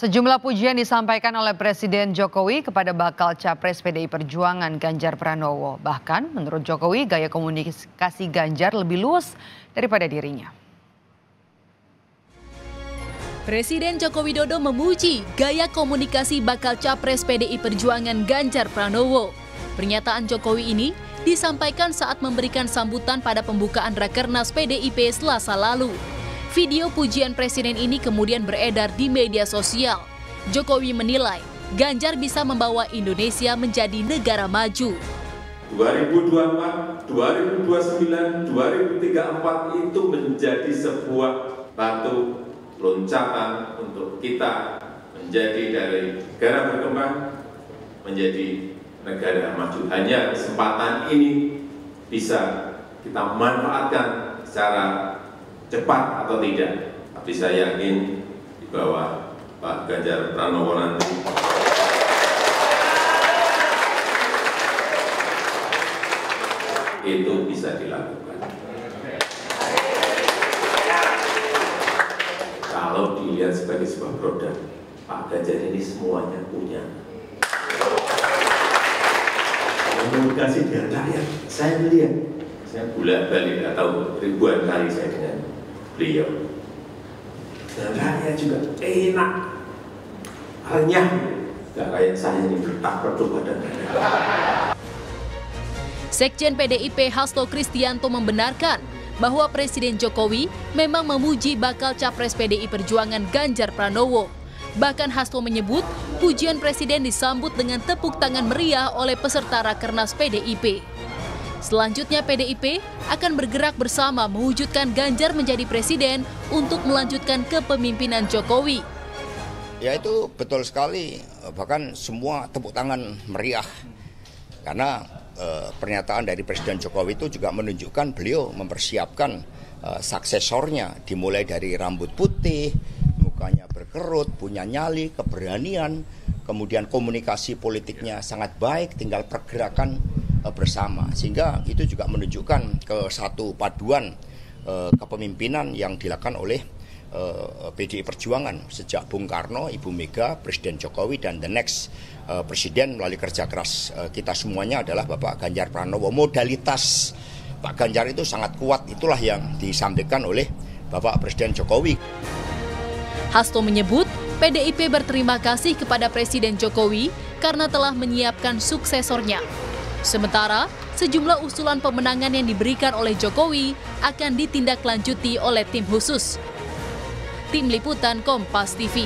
Sejumlah pujian disampaikan oleh Presiden Jokowi kepada bakal capres PDI Perjuangan Ganjar Pranowo. Bahkan menurut Jokowi gaya komunikasi Ganjar lebih luas daripada dirinya. Presiden Joko Widodo memuji gaya komunikasi bakal capres PDI Perjuangan Ganjar Pranowo. Pernyataan Jokowi ini disampaikan saat memberikan sambutan pada pembukaan Rakernas PDIP Selasa lalu. Video pujian presiden ini kemudian beredar di media sosial. Jokowi menilai Ganjar bisa membawa Indonesia menjadi negara maju. 2024, 2029, 2034 itu menjadi sebuah batu loncatan untuk kita menjadi dari negara berkembang menjadi negara maju. Hanya kesempatan ini bisa kita manfaatkan secara cepat atau tidak. Tapi saya yakin di bawah Pak Ganjar Pranowo nanti itu bisa dilakukan. Kalau dilihat sebagai sebuah produk, Pak Ganjar ini semuanya punya. Komunikasi dengan rakyat, saya melihat, saya bulat balik atau ribuan kali saya dengan beliau. Dan rakyat juga enak, renyah. Gak kayak saya ini bertak badan. Sekjen PDIP Hasto Kristianto membenarkan bahwa Presiden Jokowi memang memuji bakal capres PDI Perjuangan Ganjar Pranowo. Bahkan Hasto menyebut pujian Presiden disambut dengan tepuk tangan meriah oleh peserta Rakernas PDIP. Selanjutnya PDIP akan bergerak bersama mewujudkan Ganjar menjadi presiden untuk melanjutkan kepemimpinan Jokowi. Ya itu betul sekali, bahkan semua tepuk tangan meriah. Karena eh, pernyataan dari Presiden Jokowi itu juga menunjukkan beliau mempersiapkan eh, suksesornya dimulai dari rambut putih, mukanya berkerut, punya nyali, keberanian, kemudian komunikasi politiknya sangat baik, tinggal pergerakan bersama sehingga itu juga menunjukkan ke satu paduan uh, kepemimpinan yang dilakukan oleh eh, PDI Perjuangan sejak Bung Karno, Ibu Mega, Presiden Jokowi dan the next presiden melalui kerja keras kita semuanya adalah Bapak Ganjar Pranowo. Modalitas Pak Ganjar itu sangat kuat, itulah yang disampaikan oleh Bapak Presiden Jokowi. Hasto menyebut PDIP berterima kasih kepada Presiden Jokowi karena telah menyiapkan suksesornya Sementara, sejumlah usulan pemenangan yang diberikan oleh Jokowi akan ditindaklanjuti oleh tim khusus. Tim Liputan Kompas TV.